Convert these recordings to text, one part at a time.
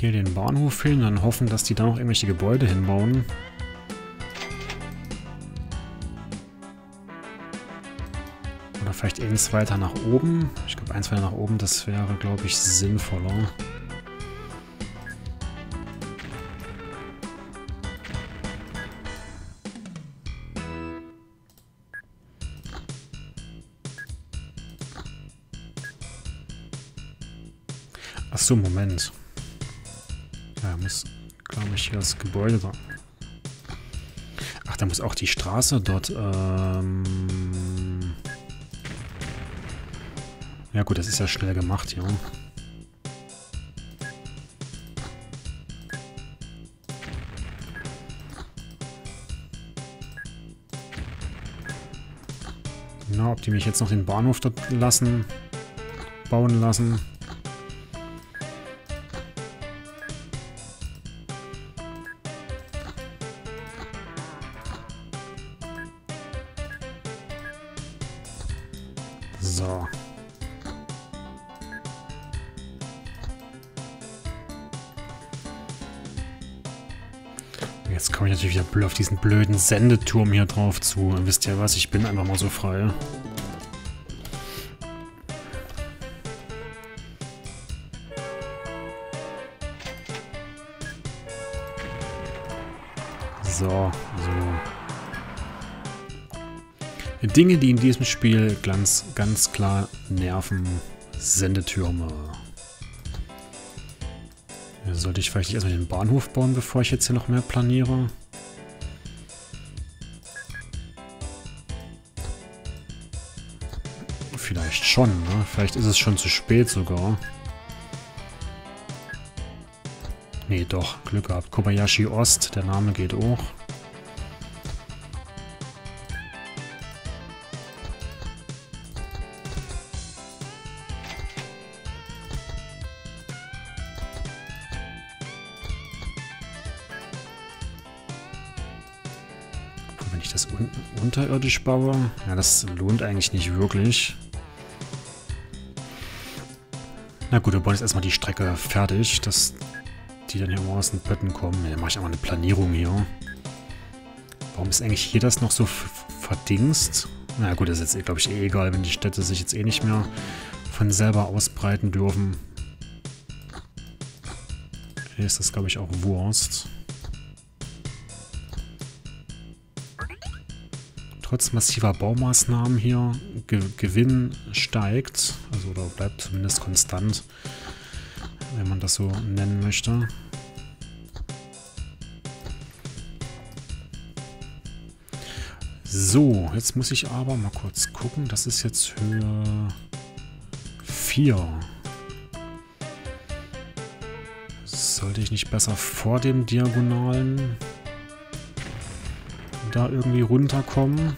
hier den Bahnhof hin, dann hoffen, dass die da noch irgendwelche Gebäude hinbauen. Oder vielleicht eins weiter nach oben. Ich glaube, eins weiter nach oben, das wäre, glaube ich, sinnvoller. Achso, Moment. Muss, glaube ich, hier das Gebäude da. Ach, da muss auch die Straße dort, ähm... Ja gut, das ist ja schnell gemacht, ja. Na, ob die mich jetzt noch den Bahnhof dort lassen, bauen lassen. So. Jetzt komme ich natürlich wieder auf diesen blöden Sendeturm hier drauf zu. wisst ihr was? Ich bin einfach mal so frei. So, so. Dinge, die in diesem Spiel ganz, ganz klar nerven. Sendetürme. Sollte ich vielleicht erstmal den Bahnhof bauen, bevor ich jetzt hier noch mehr planiere? Vielleicht schon, ne? Vielleicht ist es schon zu spät sogar. Nee, doch. Glück gehabt. Kobayashi Ost, der Name geht auch. Wenn ich das un unterirdisch baue, ja, das lohnt eigentlich nicht wirklich. Na gut, wir bauen jetzt erstmal die Strecke fertig, dass die dann hier aus den Pötten kommen. Ja, dann mache ich einmal eine Planierung hier. Warum ist eigentlich hier das noch so verdingst? Na gut, das ist jetzt, glaube ich, eh egal, wenn die Städte sich jetzt eh nicht mehr von selber ausbreiten dürfen. Hier ist das, glaube ich, auch Wurst. Trotz massiver Baumaßnahmen hier, Ge Gewinn steigt, also oder bleibt zumindest konstant wenn man das so nennen möchte. So, jetzt muss ich aber mal kurz gucken. Das ist jetzt Höhe 4. Sollte ich nicht besser vor dem Diagonalen da irgendwie runterkommen?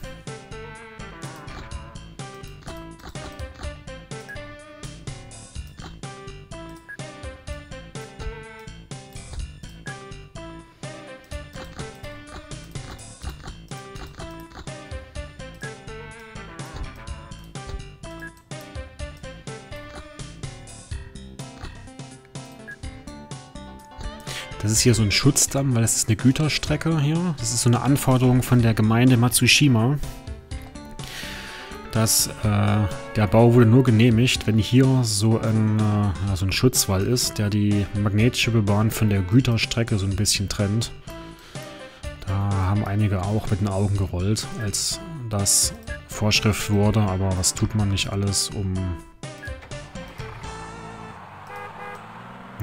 Das ist hier so ein Schutzdamm, weil das ist eine Güterstrecke hier. Das ist so eine Anforderung von der Gemeinde Matsushima. Dass äh, der Bau wurde nur genehmigt, wenn hier so ein, äh, so ein Schutzwall ist, der die magnetische Bahn von der Güterstrecke so ein bisschen trennt. Da haben einige auch mit den Augen gerollt, als das Vorschrift wurde, aber was tut man nicht alles, um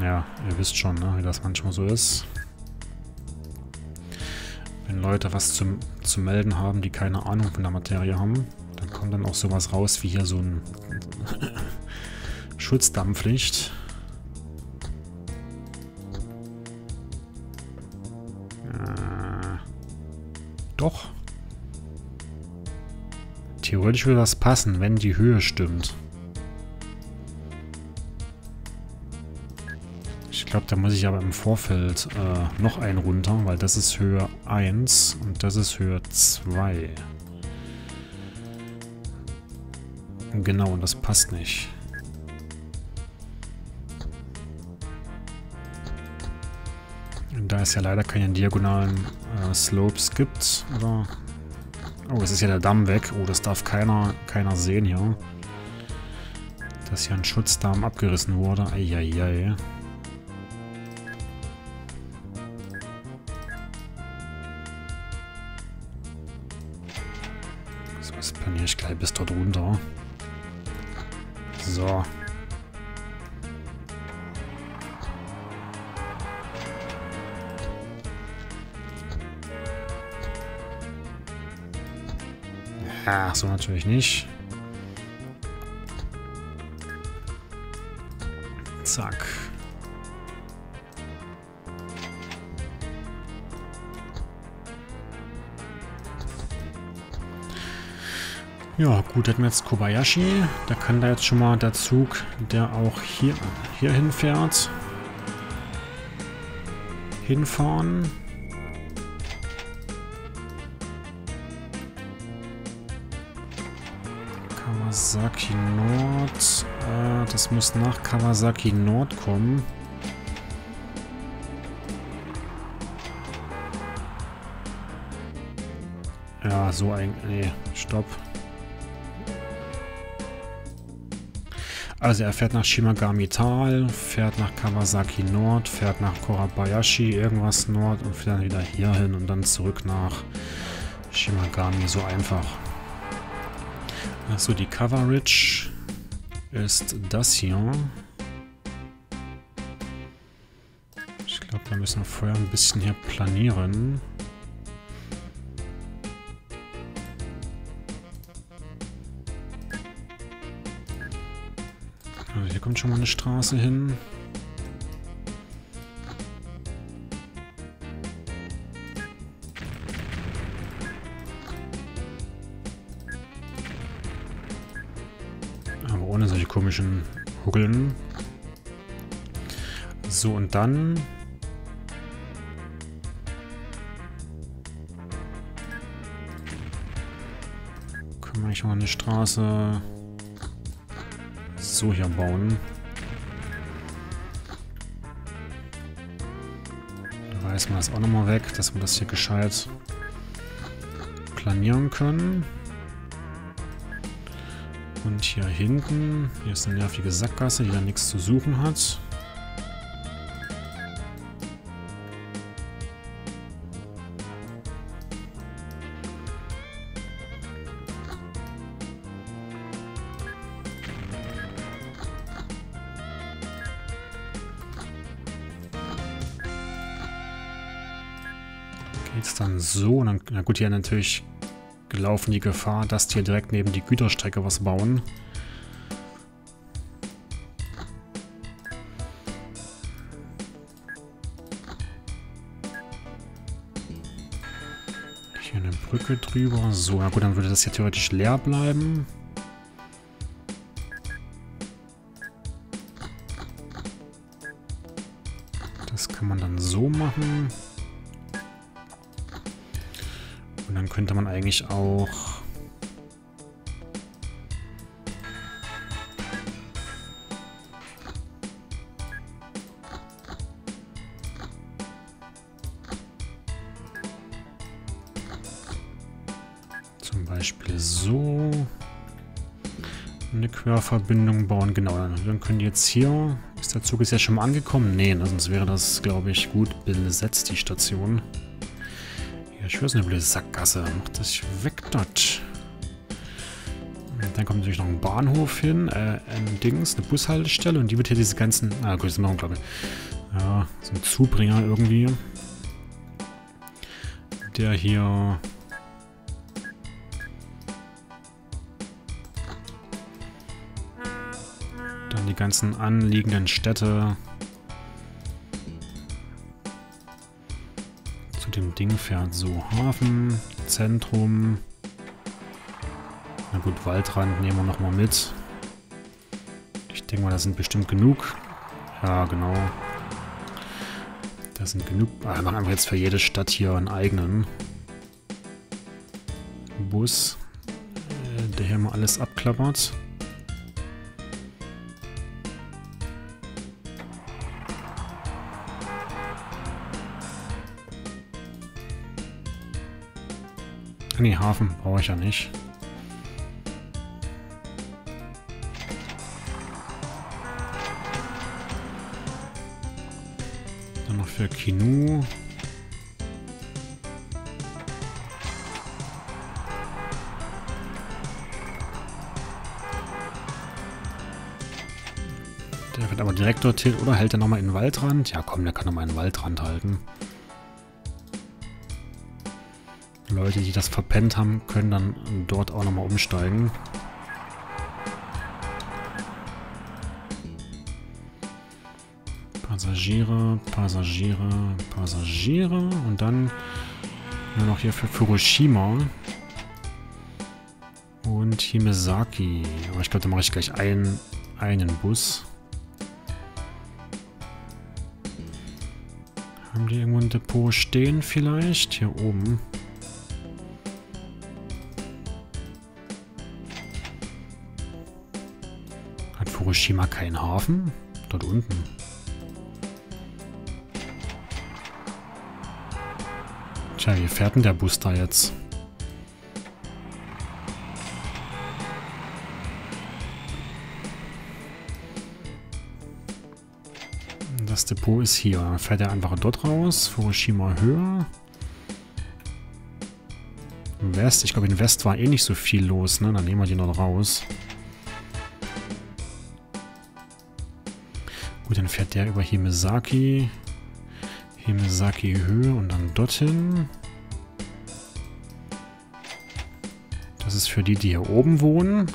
Ja, ihr wisst schon, ne, wie das manchmal so ist. Wenn Leute was zu, zu melden haben, die keine Ahnung von der Materie haben, dann kommt dann auch sowas raus wie hier so ein Schutzdampflicht. Äh, doch. Theoretisch würde das passen, wenn die Höhe stimmt. Glaube, da muss ich aber im Vorfeld äh, noch einen runter, weil das ist Höhe 1 und das ist Höhe 2. Genau, und das passt nicht. Da es ja leider keine diagonalen äh, Slopes gibt, oder... Oh, es ist ja der Damm weg. Oh, das darf keiner, keiner sehen hier. Dass hier ein Schutzdamm abgerissen wurde. Eieiei. So, bis dort runter. So. Ach, so natürlich nicht. Zack. Ja, gut, hätten wir jetzt Kobayashi. Da kann da jetzt schon mal der Zug, der auch hier, hier hinfährt, hinfahren. Kawasaki Nord. Äh, das muss nach Kawasaki Nord kommen. Ja, so ein... Nee, stopp. Also er fährt nach Shimagami Tal, fährt nach Kawasaki Nord, fährt nach Korabayashi, irgendwas Nord und fährt dann wieder hier hin und dann zurück nach Shimagami. So einfach. Achso, die Coverage ist das hier. Ich glaube, da müssen wir vorher ein bisschen hier planieren. Kommt schon mal eine Straße hin. komischen Huckeln. So, und dann... Können wir eigentlich mal eine Straße so hier bauen. Da reißen wir das auch nochmal weg, dass wir das hier gescheit planieren können. Und hier hinten, hier ist eine nervige Sackgasse, die da nichts zu suchen hat. Geht's dann so? Und dann, na gut, hier natürlich laufen die Gefahr, dass die hier direkt neben die Güterstrecke was bauen. Hier eine Brücke drüber. So, na gut, dann würde das hier theoretisch leer bleiben. Das kann man dann so machen. Könnte man eigentlich auch... Zum Beispiel so eine Querverbindung bauen. Genau, dann können die jetzt hier... Ist der Zug jetzt ja schon mal angekommen? Nee, ne, sonst wäre das, glaube ich, gut besetzt, die Station. Ich weiß nicht, blöde Sackgasse. Macht das weg dort. Dann kommt natürlich noch ein Bahnhof hin, äh, ein Dings, eine Bushaltestelle und die wird hier diese ganzen, ah gut, das machen glaube ich. Ja, so ein Zubringer irgendwie. Der hier dann die ganzen anliegenden Städte dem Ding fährt. So, Hafen, Zentrum. Na gut, Waldrand nehmen wir nochmal mit. Ich denke mal, das sind bestimmt genug. Ja, genau. Das sind genug. Ah, wir machen einfach jetzt für jede Stadt hier einen eigenen Bus, äh, der hier mal alles abklappert. Nee, Hafen brauche ich ja nicht. Dann noch für Kinu. Der wird aber direkt dorthin. Oder hält er nochmal in den Waldrand? Ja, komm, der kann nochmal in den Waldrand halten. Leute, die das verpennt haben, können dann dort auch nochmal umsteigen. Passagiere, Passagiere, Passagiere und dann nur noch hier für Fukushima und Himesaki. Aber ich glaube, da mache ich gleich einen, einen Bus. Haben die irgendwo ein Depot stehen vielleicht? Hier oben. Hat Fukushima keinen Hafen? Dort unten. Tja, wie fährt denn der Bus da jetzt? Das Depot ist hier. Dann fährt er einfach dort raus. Fukushima höher. West. Ich glaube, in West war eh nicht so viel los. Ne? Dann nehmen wir die noch raus. Gut, dann fährt der über Himesaki. Himesaki Höhe und dann dorthin. Das ist für die, die hier oben wohnen.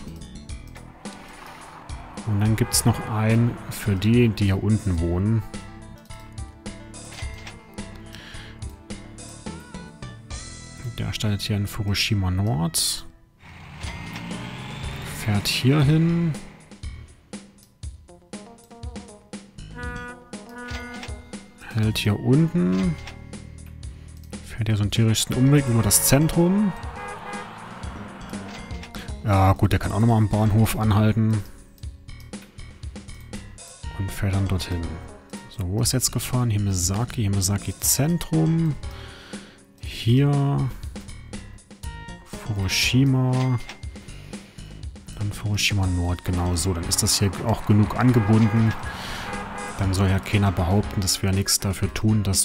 Und dann gibt es noch einen für die, die hier unten wohnen. Der startet hier in Fukushima Nord. Fährt hier hin. Hält hier unten. Fährt hier so einen tierischen Umweg über das Zentrum. Ja gut, der kann auch nochmal am Bahnhof anhalten und fährt dann dorthin. So, wo ist jetzt gefahren? Himesaki, Himesaki Zentrum. Hier. Fukushima. Dann Fukushima Nord, genau so. Dann ist das hier auch genug angebunden. Dann soll ja keiner behaupten, dass wir nichts dafür tun, dass